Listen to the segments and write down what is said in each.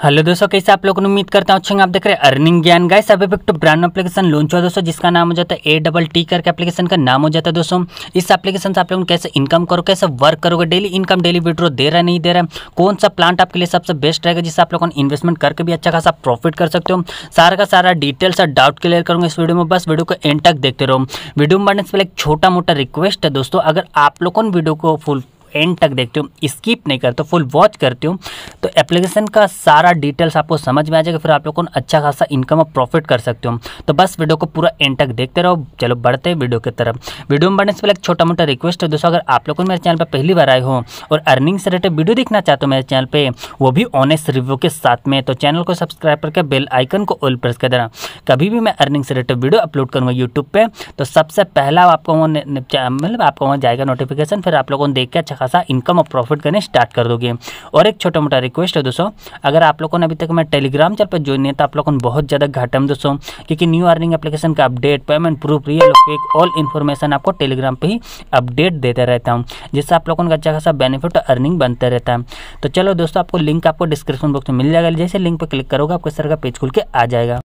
Hello दोस्तों, कैसे आप लोगों ने उम्मीद करता हूँ आप देख रहे हैं अर्निंग ज्ञान गाइस अभी एक ब्रांड एप्लीकेशन लॉन्च हुआ दोस्तों, जिसका नाम हो जाता है ए डबल टी करके एप्लीकेशन का नाम हो जाता है दोस्तों। इस एप्लीकेशन से आप लोगों कैसे इनकम करो कैसे वर्क करोगे डेली इनकम डेली विड्रो दे रहा नहीं दे रहा कौन सा प्लांट आपके लिए सबसे बेस्ट रहेगा, जिससे आप लोगों इन्वेस्टमेंट करके भी अच्छा खासा प्रॉफिट कर सकते हो। सारा का सारा डिटेल्स और डाउट क्लियर करूँगा इस वीडियो में, बस वीडियो को एंड तक देखते रहो। वीडियो में बढ़ने से पहले एक छोटा मोटा रिक्वेस्ट है दोस्तों, अगर आप लोगों ने वीडियो को फुल एंड तक देखते हो स्किप नहीं करते फुल वॉच करते हो तो एप्लीकेशन का सारा डिटेल्स आपको समझ में आ जाएगा, फिर आप लोग को अच्छा खासा इनकम और प्रॉफिट कर सकते हो। तो बस वीडियो को पूरा एंड तक देखते रहो। चलो, बढ़ते हैं वीडियो की तरफ़। वीडियो में बढ़ने से पहले एक छोटा मोटा रिक्वेस्ट है, दोस्तों, अगर आप लोग मेरे चैनल पर पहली बार आए हो और अर्निंग से रिलेटेड वीडियो देखना चाहते हो मेरे चैनल पर वो भी ऑनेस्ट रिव्यू के साथ में तो चैनल को सब्सक्राइब करके बेल आइकन को ऑल प्रेस कर देना। कभी भी मैं अर्निंग से रिलेटेड वीडियो अपलोड करूँगा यूट्यूब पर तो सबसे पहला आपको मतलब आपको वहाँ जाएगा नोटिफिकेशन फिर आप लोगों को देख के अच्छा खासा इनकम और प्रॉफिट करने स्टार्ट कर दोगे। और एक छोटा मोटा रिक्वेस्ट है दोस्तों, अगर आप लोगों ने अभी तक मैं टेलीग्राम चैनल पर ज्वाइन नहीं तो आप लोगों को बहुत ज़्यादा घाटा है दोस्तों, क्योंकि न्यू अर्निंग एप्लीकेशन का update payment proof real fake all information आपको टेलीग्राम पर ही अपडेट देता रहता हूँ, जिससे आप लोगों का अच्छा खासा बेनिफिट और अर्निंग बनता रहता है। तो चलो दोस्तों, आपको लिंक आपको डिस्क्रिप्शन बॉक्स में मिल जाएगा, जैसे लिंक पर क्लिक करोगे, आपको तरह का पेज खुल के आ जाएगा।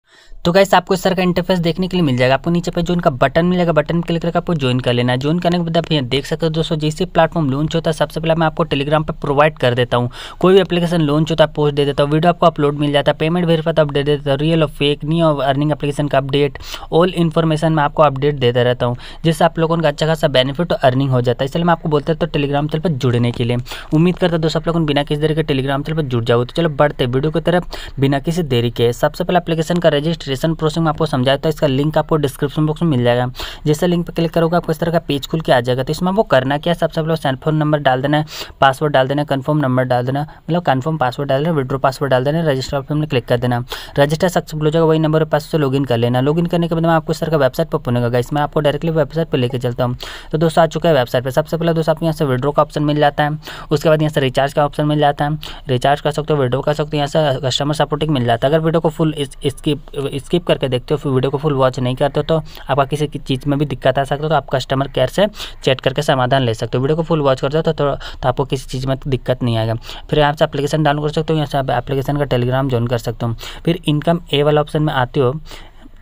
तो गाइस आपको इस तरह का इंटरफेस देखने के लिए मिल जाएगा, आपको नीचे पे ज्वाइन का बटन मिलेगा बटन क्लिक करके आपको ज्वाइन कर लेना ज्वाइन करने के बाद आप यहाँ देख सकते हो दोस्तों, जैसे प्लेटफॉर्म लॉन्च होता है, सबसे पहले मैं आपको टेलीग्राम पर प्रोवाइड कर देता हूँ। कोई भी एप्लीकेशन लॉन्च होता है पोस्ट दे देता हूँ। वीडियो आपको अपलोड मिल जाता है पेमेंट वेरीफाई अपडेट देता हूँ। रियल और फेक न्यू अर्निंग एप्लीकेशन का अपडेट ऑल इन्फॉर्मेशन मैं आपको अपडेट देता रहता हूँ। जिससे आप लोगों का अच्छा खासा बेनिफिट और अर्निंग हो जाता है। इसलिए मैं आपको बोलता तो टेलीग्राम चैनल पर जुड़ने के लिए। उम्मीद करता दोस्तों, आप लोगों बिना किसी देरी के टेलीग्राम चैनल पर जुड़ जाओ तो चलो, बढ़ते वीडियो की तरफ़। बिना किसी देरी के, सबसे पहले एप्लीकेशन का रजिस्ट्रेशन प्रोसेस में आपको समझाया तो इसका लिंक आपको डिस्क्रिप्शन बॉक्स में मिल जाएगा। जैसे लिंक पर क्लिक करोगे, आपको इस तरह का पेज खुल के आ जाएगा। तो इसमें वो करना क्या सबसे पहले सेलफोन नंबर डाल देना है पासवर्ड डाल देना कन्फर्म नंबर डाल देना मतलब कन्फर्म पासवर्ड डाल देना विड्रो पासवर्ड डाल देना रजिस्टर ऑप्शन में क्लिक कर देना रजिस्टर सक्सेसफुल हो जाएगा, वही नंबर पास से लॉगिन कर लेना लॉगिन करने के बाद मैं आपको तरह का वेबसाइट पर पुनेगा इसमें आपको डायरेक्टली वेबसाइट पर लेकर चलता हूँ। तो दोस्तों, आ चुका है वेबसाइट पर सबसे पहले दोस्तों, आपको यहाँ से विड्रो का ऑप्शन मिल जाता है। उसके बाद यहाँ से रिचार्ज का ऑप्शन मिल जाता है। रिचार्ज कर सकते हो विड्रो कर सकते हो, यहाँ से कस्टमर सपोर्टिंग मिल जाता है। अगर वीडियो को फुल स्किप स्किप करके देखते हो, फिर वीडियो को फुल वॉच नहीं करते तो आपका किसी चीज़ में भी दिक्कत आ सकता है तो आप कस्टमर केयर से चैट करके समाधान ले सकते हो। वीडियो को फुल वॉच करते हो तो, तो, तो आपको किसी चीज़ में दिक्कत नहीं आएगा। फिर यहाँ से एप्लीकेशन डाउनलोड कर सकते हो यहाँ से आप एप्लीकेशन का टेलीग्राम ज्वाइन कर सकते हो। फिर इनकम ए वाला ऑप्शन में आते हो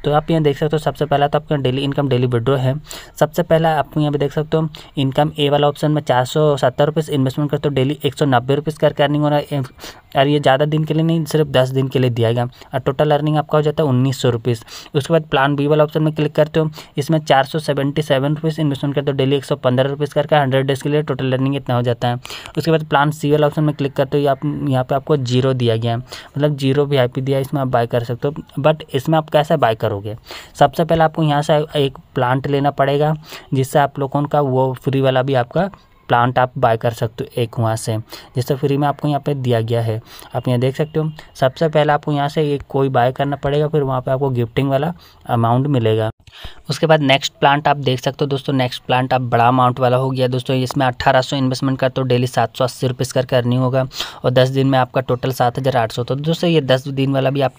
तो आप यहाँ देख सकते हो सबसे पहला तो आपका डेली इनकम, डेली विड्रो है। सबसे पहला आप यहाँ पे देख सकते हो, इनकम ए वाला ऑप्शन में चार सौ सत्तर रुपीज़ इन्वेस्टमेंट करते हो डेली एक सौ नब्बे रुपीज़ करके अर्निंग हो रहा है। और ये ज़्यादा दिन के लिए नहीं, सिर्फ़ दस दिन के लिए दिया गया। और टोटल अर्निंग आपका हो जाता है उन्नीस सौ रुपीज़ उसके बाद प्लान बी वाला ऑप्शन में क्लिक करते हो, इसमें चार सौ सेवेंटी सेवन रुपीज़ इन्वेस्टमेंट करते हो, डेली एक सौ पंद्रह रुपीज़ करके हंड्रेड डेज़ के लिए टोटल अर्निंग इतना हो जाता है। उसके बाद प्लान सी वाला ऑप्शन में क्लिक करते हो, आप, यहाँ पर आपको ज़ीरो दिया गया मतलब ज़ीरो वी दिया इसमें आप बाय कर सकते हो। बट इसमें आप कैसे बाय करोगे। सबसे पहले आपको यहाँ से एक प्लांट लेना पड़ेगा, जिससे आप लोगों का वो फ्री वाला भी आपका प्लांट आप बाय कर सकते हो एक वहाँ से। जिससे फ्री में आपको यहाँ पे दिया गया है। आप यहाँ देख सकते हो, सबसे पहले आपको यहाँ से एक कोई बाय करना पड़ेगा, फिर वहाँ पे आपको गिफ्टिंग वाला अमाउंट मिलेगा। उसके बाद नेक्स्ट प्लांट आप देख सकते हो दोस्तों, नेक्स्ट प्लांट आप बड़ा अमाउंट वाला हो गया दोस्तों। इसमें अट्ठारह सौ इन्वेस्टमेंट कर तो डेली सात सौ अस्सी रुपीज़ करके अर्निंग होगा और दस दिन में आपका टोटल सात हज़ार आठ सौ। तो दोस्तों ये दस दिन वाला भी आप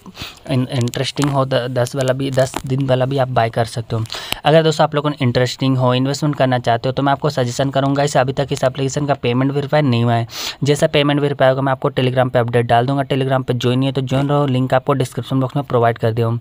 इंटरेस्टिंग हो दस वाला भी, दस दिन वाला भी आप बाय कर सकते हो। अगर दोस्तों आप लोगों को इंटरेस्टिंग हो इन्वेस्टमेंट करना चाहते हो तो मैं आपको सजेशन करूँगा इसे अभी तक इस एप्लीकेशन का पेमेंट वेरीफाई नहीं हुआ है। जैसा पेमेंट वेरीफाई होगा, मैं आपको टेलीग्राम पर अपडेट डाल दूँगा। टेलीग्राम पर ज्वाइन है तो ज्वाइन रहो। लिंक आपको डिस्क्रिप्शन बॉक्स में प्रोवाइड कर दिया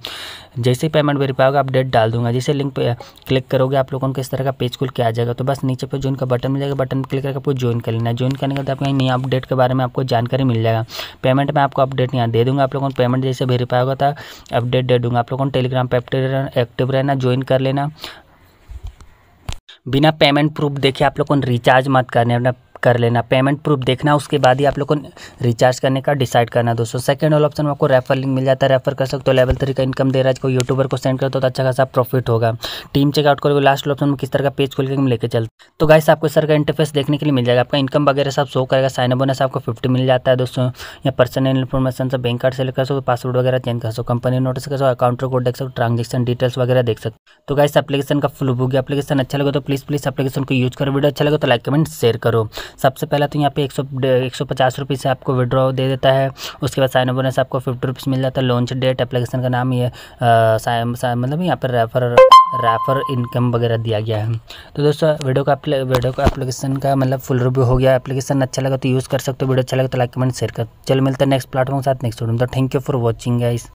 जैसे ही पेमेंट वेरीफाई होगा अपडेट डाल दूँगा। जैसे लिंक पर क्लिक करोगे, आप लोगों को इस तरह का पेज खुल के आ जाएगा। तो बस नीचे पर ज्वाइन का बटन मिल जाएगा। बटन क्लिक करके आपको ज्वाइन कर लेना ज्वाइन करने के बाद आपको नई अपडेट के बारे में आपको जानकारी मिल जाएगा। पेमेंट में आपको अपडेट यहाँ दे दूँगा। आप लोगों को पेमेंट जैसे वेरीफाई होगा था अपडेट दे दूँगा। आप लोगों को टेलीग्राम पर एक्टिव रहना ज्वाइन कर लेना। बिना पेमेंट प्रूफ देखे आप लोग को रिचार्ज मत करने अपना कर लेना पेमेंट प्रूफ देखना, उसके बाद ही आप लोग को रिचार्ज करने का डिसाइड करना दोस्तों। सेकंड वाला ऑप्शन में आपको रेफर लिंक मिल जाता है रेफर कर सकते हो लेवल थ्री का इनकम दे रहा है, कोई यूट्यूबर को सेंड करते हो तो अच्छा खासा प्रॉफिट होगा। टीम चेकआउट करोगे लास्ट ऑप्शन में किस तरह का पेज खोल के लेके चलते तो गाइस आपको सर का इंटरफेस देखने के लिए मिल जाएगा। आपका इनकम वगैरह सब शो करेगा साइन बोनस आपको फिफ्टी मिल जाता है दोस्तों। या पर्सनल इन्फॉर्मेशन से बैंक कार्ड सेलेक्ट कर सकते पासवर्ड वगैरह चेंज कर सकते कंपनी नोटिस कर सकते अकाउंट कोड देख सकते ट्रांजेक्शन डिटेल्स वगैरह देख सकते तो गाइस एप्लीकेशन का फुल बुक एप्लीकेशन अच्छा लगे तो प्लीज़ प्लीज़ एप्लीकेशन को यूज़ करो वीडियो अच्छा लगे तो लाइक कमेंट शेयर करो। सबसे पहले तो यहाँ पे एक सौ एक सौ पचास से आपको विड्रॉ दे देता है। उसके बाद साइन बोनस आपको फिफ्टी रुपीज़ मिल जाता है। लॉन्च डेट एप्लीकेशन का नाम ये मतलब यहाँ पर रेफर रेफर इनकम वगैरह दिया गया है। तो दोस्तों वीडियो का वीडियो का एप्लीकेशन का मतलब फुल रिव्यू हो गया। एप्लीकेशन अच्छा लगा तो यूज़ कर सकते हो। वीडियो अच्छा लगा तो लाइक कमेंट शेयर कर। चलो मिलता है नेक्स्ट प्लेटफॉर्म के साथ नेक्स्ट वीडियो तो thank you for watching guys